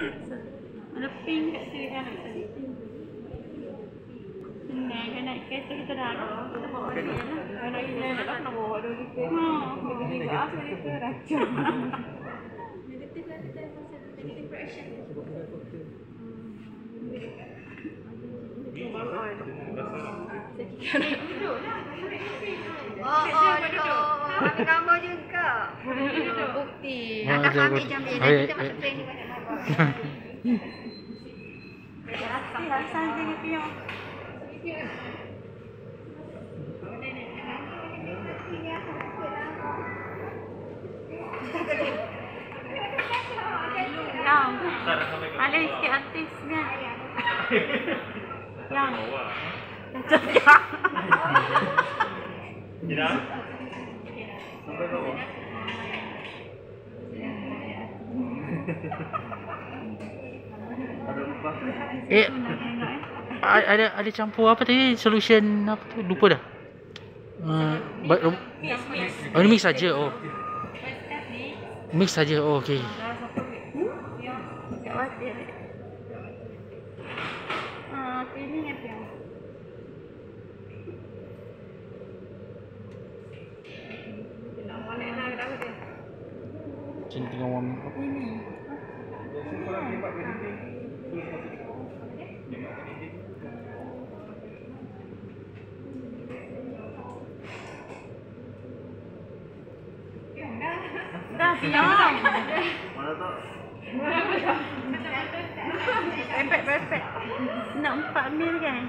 Ada pink kat sini kan nak tadi. Kan naik kereta kita dah ada. Kita bawa lah. Anak ini nak tak nak bawa dua liter. Ha. Kita juga ah liter racun. Negatif lah kita negatif reaction. Oh, oh, duduk. Ambil gambar juga. Bukti. Oh, ambil jom. jam dia. Kita masuk training banyak gambar. Hati Hasan je gitu yang. Yang. Ada sikit artis kan. Yang. Cakap. Tidak. Sampai bawah. Ada lupa. Eh, ada ada campur apa tadi? Solution apa tu? Lupa dah. Uh, oh, oh, ni mix saja. Oh. Mix saja. Oh, okey. Kat mati ada. Ah, feeling apa yang? Nak balik nak dah dia. Warm up. Ini. Dah siap. Mana tu? Nak empat mil kan?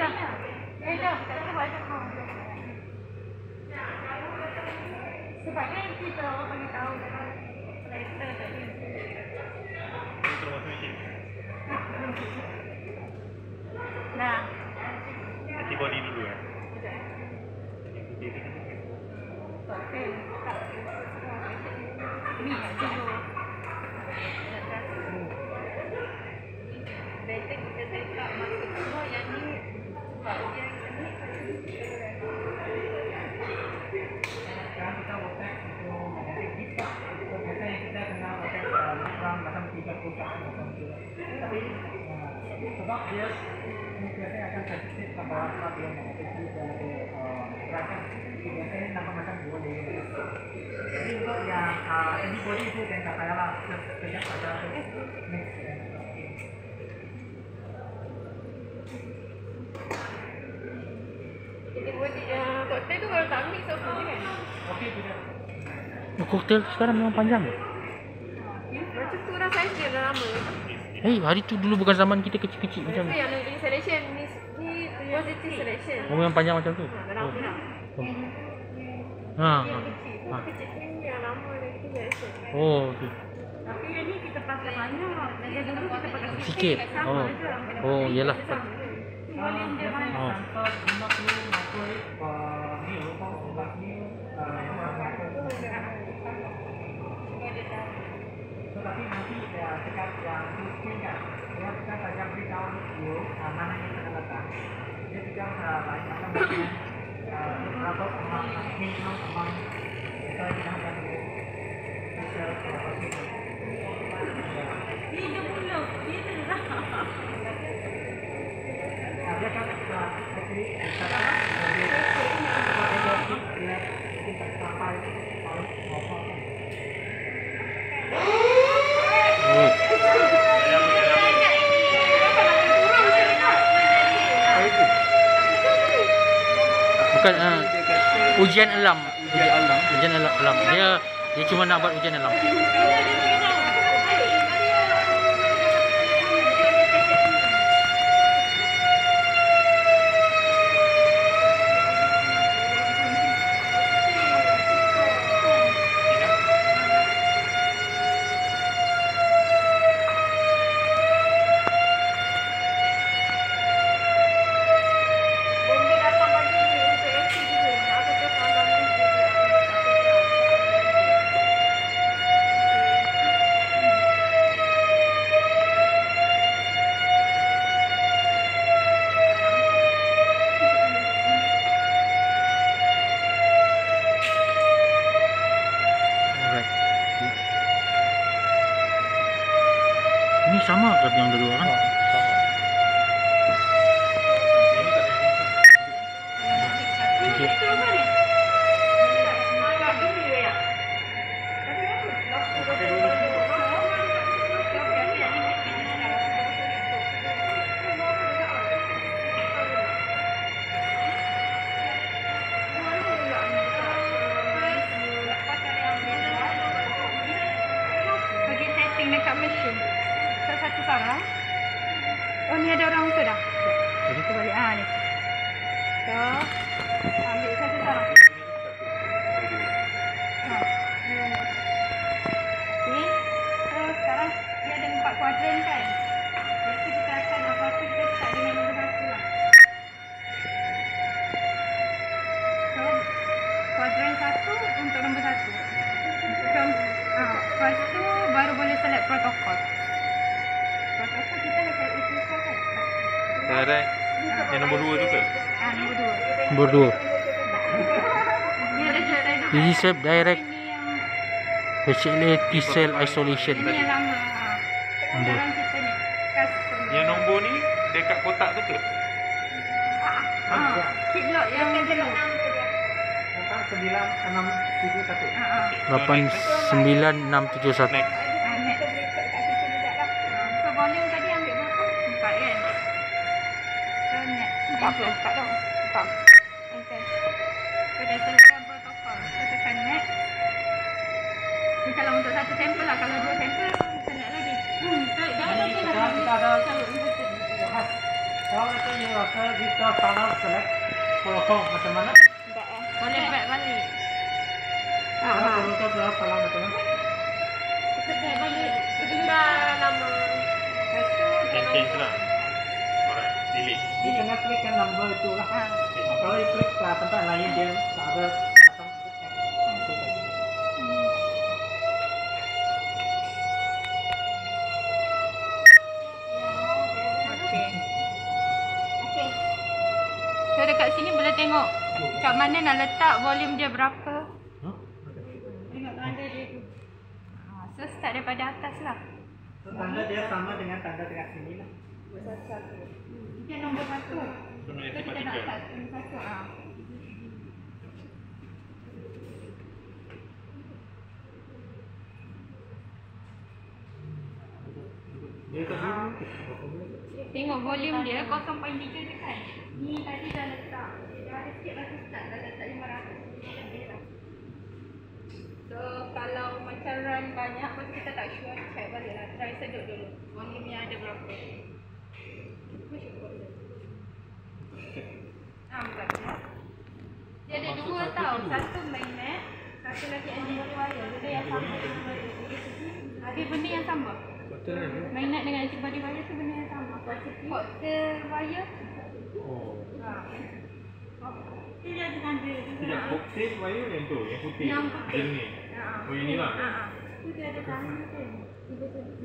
Dah, dah. Eh, dah. Tak ada banyak kau. Sebabnya kita orang bagi tahu letter tadi. Ini termasuk mesin. Dah. Antibody dulu ya. Ni sebab yang ni sekarang kita WhatsApp itu magnetic disk. So biasanya kita kena WhatsApp kurang macam 30 kat macam tu. Tapi sebab dia ini biasanya akan sensitif ke bawah sebab dia Jadi untuk yang uh, antibody itu dan tak payahlah antibody yang koktel tu kalau tak mix apa je kan? Okey tidak. Koktel sekarang memang panjang. Macam tu dah saiz dia dah lama. Eh, hari tu dulu bukan zaman kita kecil-kecil macam Itu yang selection ni ni positive selection. Oh, memang panjang macam tu. Ha. Oh. Ha, ha. Yang kecil Ha. kecil ni yang lama negative selection. Oh, okey. Tapi yang ni kita pakai banyak. Yang dulu kita pakai Sikit. Sama Oh. je. Oh, iyalah. Dia banyak. Oh. Contoh 50 microwave mil, 14 mil, yang microwave. So tapi nanti dekat yang screen kan, dia bukan saja beritahu you uh, mana yang kena letak. Dia juga uh, banyak kan macam uh, berapa amount, minimum amount. So kita akan special uh, Ni dia mulut. Dia tu dah. Nah, dia kan uh, actually sekarang uh, dia dia dia dia dia tak sampai paling apa kan. Oh. Bukan uh, Dia kata ujian alam. ujian alam. Ujian alam. Dia dia cuma nak buat ujian alam. Bom dia datang pagi ni untuk AC juga. Aku tu kalau ni dia Alright. Ini sama ke yang dua kan? Okey. Bagi setting dekat mesin. So, satu sarang. Oh, tu dah. Jadi tu balik. Ah, ni. Ambil sekarang kan? Kita kita lah. So, kuadran satu. So, ha, lepas tu baru boleh select protokol. Protokol kita dah select isi kan? Alright. Yang nombor dua tu ke? Ha, nombor dua. Nombor dua. Dia ada select dulu. Easy Save Direct Ini yang HLA T Cell Isolation. ini yang lama. Nombor. Ni. Yang nombor ni dekat kotak tu ke? Ha, kit lock yang dulu. Nampak sembilan enam tujuh satu. Ha. 89671. Next. Ha, next. So volume tadi ambil berapa? Empat kan? So next. Empat puluh. Empat tau. Empat. Okay. So dah selectkan protokol. So tekan next. Ni kalau untuk satu sampel lah. Kalau dua sampel, select lagi. Hmm. So dah ada Jadi ke kita dah? kita ada Kalau. Kalau kita rasa kita select protokol macam mana? Tak eh. Boleh back balik. Ha, Kalau ha. protokol salah salah macam mana? Kita balik. Lama. Lepas tu, Can change lah. Delete. You kena klik yang number itu lah. ha. Ah, Kalau you klik ke tempat lain dia tak ada. Okey. So dekat sini boleh tengok kat mana nak letak volume dia berapa. Tengok tanda dia tu. Ha, so start daripada atas lah. So, tanda dia sama dengan tanda dekat sini lah. Dia nombor satu. So, So negative kita nak satu. Ha. Dia. Tengok volume dia 0.3 je kan. Ni tadi dah letak. Dah ada sikit lagi start. Dah letak 500. So kalau macam run banyak pun kita tak sure check balik lah. Try sedut dulu. Volume yang ada berapa. Push ikut je. Ah, bukan. ya. Dia ada dua tau. Satu magnet. Satu lagi antibody wire. Dia yang sama. Ada benda yang sama. Magnet dengan antibody wire tu benda yang sama. Cocktail wire. Oh. Ha. Dia ada tanda. Tidak, cocktail wire yang tu, yang putih. Yang putih. Ha. Oh, ini lah. Ha. ha. Tu dia ada tanda tu.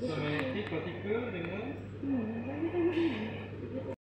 So, magnetic particle dengan Hmm, bagi tengok ni.